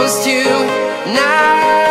was to now.